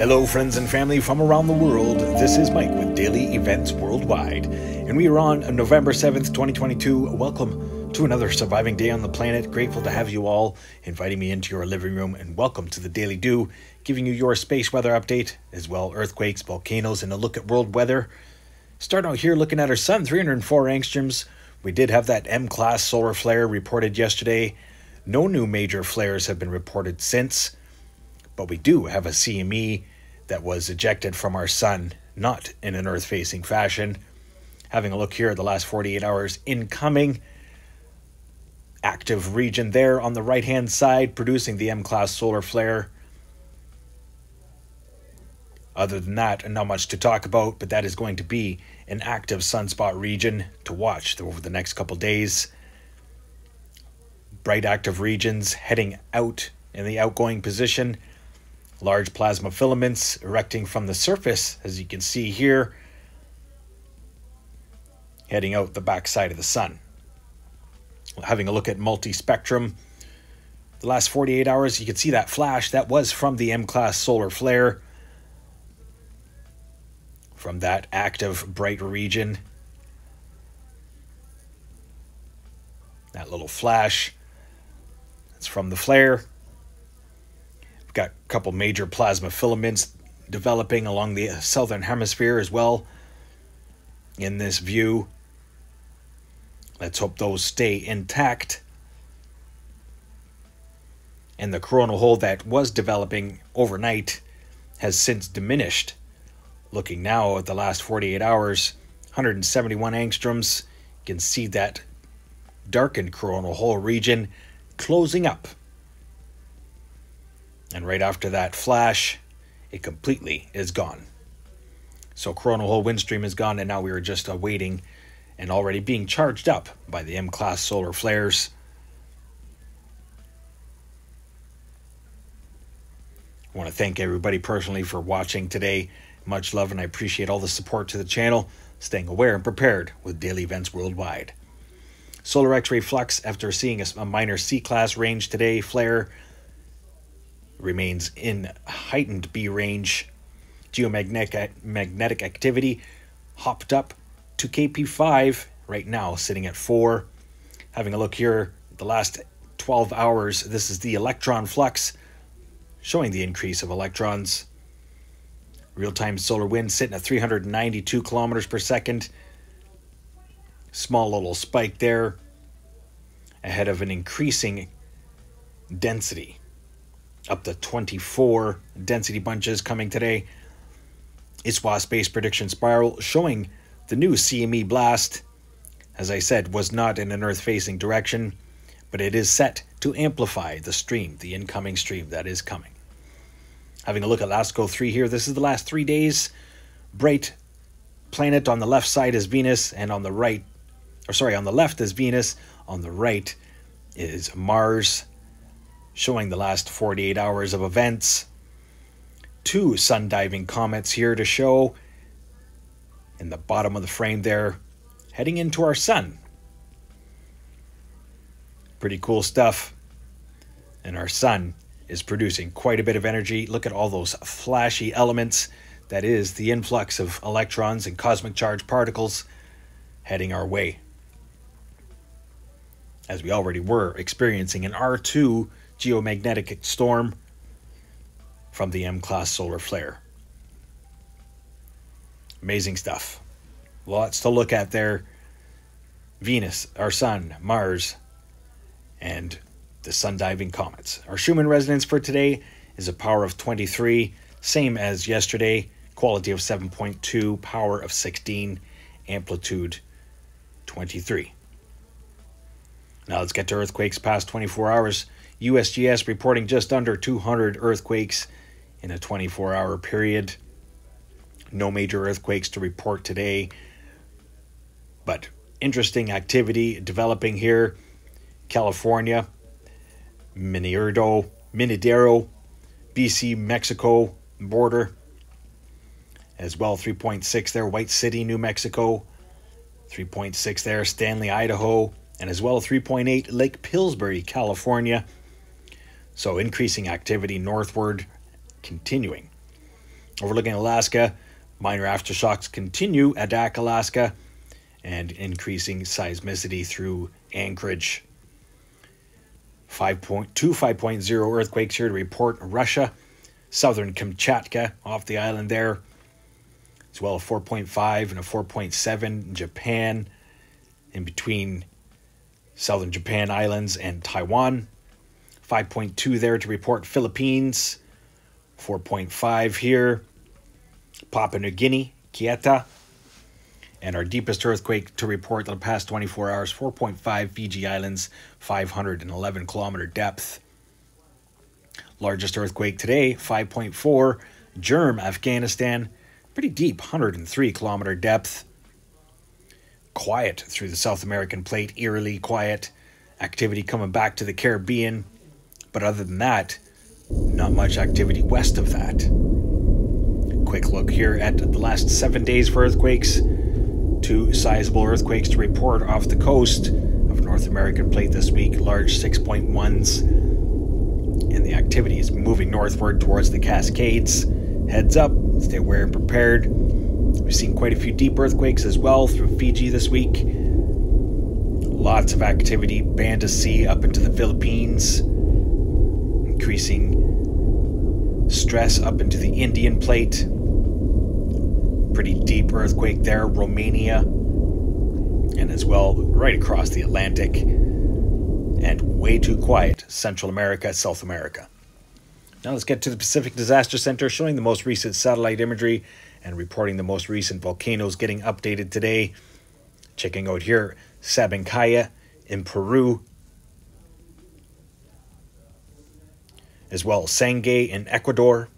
Hello, friends and family from around the world. This is Mike with Daily Events Worldwide, and we are on November 7th, 2022. Welcome to another surviving day on the planet. Grateful to have you all inviting me into your living room, and welcome to the Daily DEW, giving you your space weather update, as well earthquakes, volcanoes, and a look at world weather. Starting out here looking at our sun, 304 angstroms. We did have that M class solar flare reported yesterday. No new major flares have been reported since but we do have a CME that was ejected from our sun, not in an Earth facing fashion. Having a look here at the last 48 hours incoming, active region there on the right hand side, producing the M class solar flare. Other than that, not much to talk about, but that is going to be an active sunspot region to watch over the next couple days. Bright active regions heading out in the outgoing position large plasma filaments erecting from the surface, as you can see here, heading out the backside of the sun. Having a look at multi-spectrum, the last 48 hours, you can see that flash. That was from the M-class solar flare, from that active bright region. That little flash, it's from the flare. Got a couple major plasma filaments developing along the southern hemisphere as well in this view. Let's hope those stay intact. And the coronal hole that was developing overnight has since diminished. Looking now at the last 48 hours, 171 angstroms. You can see that darkened coronal hole region closing up and right after that flash, it completely is gone. So coronal hole wind stream is gone, and now we are just awaiting and already being charged up by the M-class solar flares. I want to thank everybody personally for watching today. Much love, and I appreciate all the support to the channel. Staying aware and prepared with daily events worldwide. Solar X-ray flux after seeing a minor C-class range today flare remains in heightened B range. Geomagnetic magnetic activity hopped up to KP5 right now, sitting at 4. Having a look here, the last 12 hours, this is the electron flux showing the increase of electrons. Real-time solar wind sitting at 392 kilometers per second. Small little spike there ahead of an increasing density up to 24 density bunches coming today. ISWA Space Prediction Spiral showing the new CME blast, as I said, was not in an Earth facing direction, but it is set to amplify the stream, the incoming stream that is coming. Having a look at LASCO 3 here, this is the last three days. Bright planet on the left side is Venus, and on the right, or sorry, on the left is Venus, on the right is Mars showing the last 48 hours of events. Two sun diving comets here to show in the bottom of the frame there, heading into our sun. Pretty cool stuff. And our sun is producing quite a bit of energy. Look at all those flashy elements. That is the influx of electrons and cosmic charged particles heading our way. As we already were experiencing an R2 geomagnetic storm from the M class solar flare. Amazing stuff. Lots to look at there. Venus, our sun, Mars, and the sun diving comets. Our Schumann resonance for today is a power of 23, same as yesterday, quality of 7.2, power of 16, amplitude 23. Now let's get to earthquakes past 24 hours. USGS reporting just under 200 earthquakes in a 24 hour period. No major earthquakes to report today, but interesting activity developing here. California, Minero, Minidero, BC, Mexico border. As well, 3.6 there, White City, New Mexico. 3.6 there, Stanley, Idaho. And as well, 3.8 Lake Pillsbury, California. So increasing activity northward continuing. Overlooking Alaska, minor aftershocks continue at Adak, Alaska, and increasing seismicity through Anchorage. 5.2, 5.0 earthquakes here to report Russia, southern Kamchatka off the island there, as well a 4.5 and a 4.7 in Japan, in between southern Japan islands and Taiwan. 5.2 there to report Philippines, 4.5 here, Papua New Guinea, Kieta, and our deepest earthquake to report in the past 24 hours 4.5 Fiji Islands, 511 kilometer depth. Largest earthquake today, 5.4, Jurm, Afghanistan, pretty deep, 103 kilometer depth. Quiet through the South American plate, eerily quiet. Activity coming back to the Caribbean. But other than that, not much activity west of that. Quick look here at the last seven days for earthquakes two sizable earthquakes to report off the coast of North American plate this week, large 6.1s. And the activity is moving northward towards the Cascades. Heads up, stay aware and prepared. We've seen quite a few deep earthquakes as well through Fiji this week. Lots of activity, Banda Sea up into the Philippines, increasing stress up into the Indian plate pretty deep earthquake there, Romania, and as well right across the Atlantic, and way too quiet, Central America, South America. Now let's get to the Pacific Disaster Center showing the most recent satellite imagery and reporting the most recent volcanoes getting updated today. Checking out here, Sabancaya in Peru, as well as Sangay in Ecuador.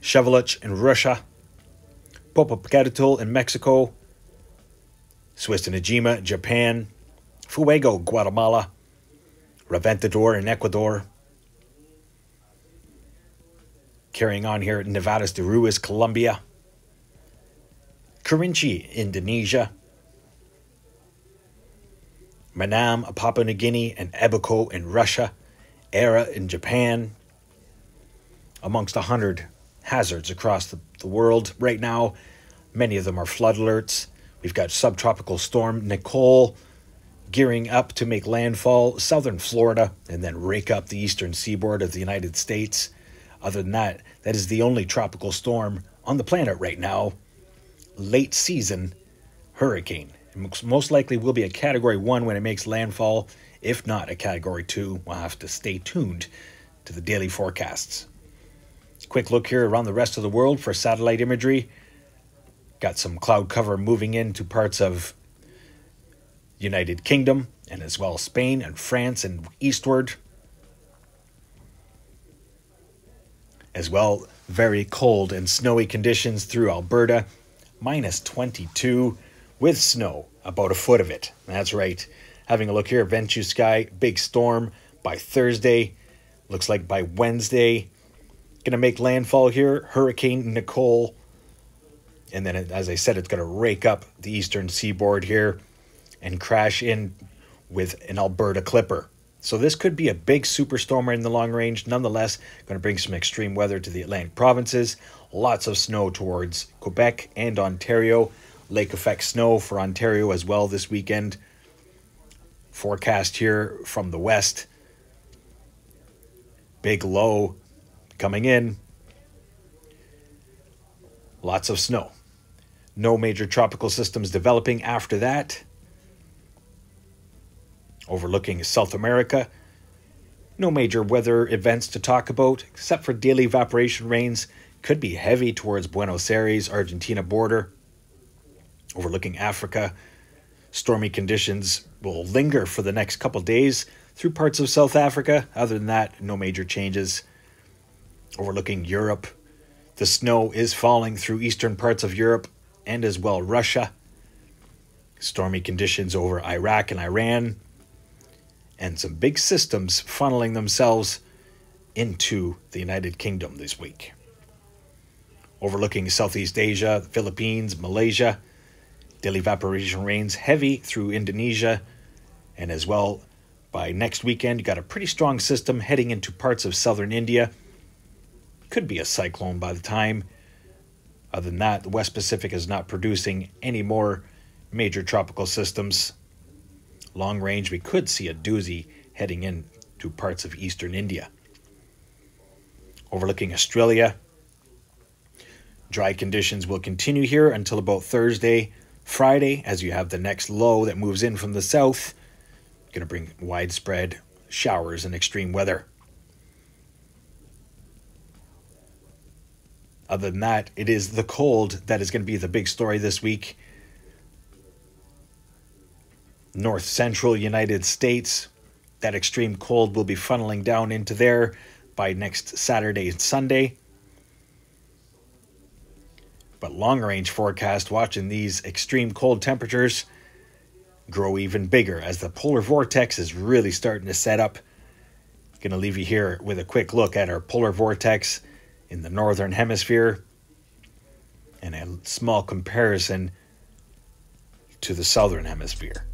Sheveluch in Russia, Popocatépetl in Mexico, Suwanosejima, Japan, Fuego, Guatemala, Reventador in Ecuador. Carrying on here, Nevadas de Ruiz, Colombia, Kerinci, Indonesia, Manam, Papua New Guinea, and Ebeko in Russia, Aira in Japan, amongst a hundred hazards across the, the world right now. Many of them are flood alerts. We've got subtropical storm Nicole gearing up to make landfall southern Florida and then rake up the eastern seaboard of the United States. Other than that, that is the only tropical storm on the planet right now. Late season hurricane. It most likely will be a category 1 when it makes landfall. If not a category 2, we'll have to stay tuned to the daily forecasts. Quick look here around the rest of the world for satellite imagery. Got some cloud cover moving into parts of United Kingdom and as well Spain and France and eastward. As well, very cold and snowy conditions through Alberta, minus 22 with snow, about a foot of it. That's right. Having a look here, Ventusky, big storm by Thursday. Looks like by Wednesday, going to make landfall here. Hurricane Nicole. And then, as I said, it's going to rake up the eastern seaboard here and crash in with an Alberta clipper. So this could be a big superstorm in the long range. Nonetheless, going to bring some extreme weather to the Atlantic provinces. Lots of snow towards Quebec and Ontario. Lake effect snow for Ontario as well this weekend. Forecast here from the west. Big low coming in. Lots of snow. No major tropical systems developing after that. Overlooking South America. No major weather events to talk about, except for daily evaporation rains. Could be heavy towards Buenos Aires, Argentina border. Overlooking Africa. Stormy conditions will linger for the next couple days through parts of South Africa. Other than that, no major changes overlooking Europe. The snow is falling through eastern parts of Europe and as well Russia. Stormy conditions over Iraq and Iran. And some big systems funneling themselves into the United Kingdom this week. Overlooking Southeast Asia, the Philippines, Malaysia. Daily evaporation rains heavy through Indonesia. And as well, by next weekend, you got a pretty strong system heading into parts of southern India Could be a cyclone by the time. Other than that, the West Pacific is not producing any more major tropical systems. Long range, we could see a doozy heading into parts of eastern India. Overlooking Australia, dry conditions will continue here until about Thursday, Friday, as you have the next low that moves in from the south. Going to bring widespread showers and extreme weather. Other than that, it is the cold that is going to be the big story this week. North central United States, that extreme cold will be funneling down into there by next Saturday and Sunday. But long range forecast watching these extreme cold temperatures grow even bigger as the polar vortex is really starting to set up. Going to leave you here with a quick look at our polar vortex in the northern hemisphere and a small comparison to the southern hemisphere.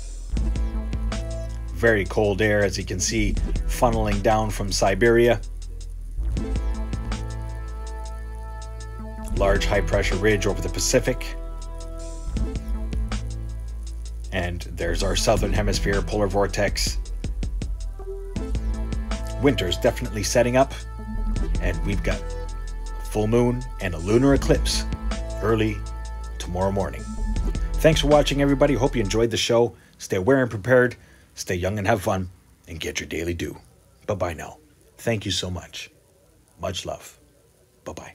Very cold air, as you can see, funneling down from Siberia. Large high pressure ridge over the Pacific. And there's our southern hemisphere polar vortex. Winter's definitely setting up, and we've got a full moon, and a lunar eclipse early tomorrow morning. Thanks for watching, everybody. Hope you enjoyed the show. Stay aware and prepared, stay young and have fun, and get your daily due. Bye bye now. Thank you so much. Much love. Bye bye.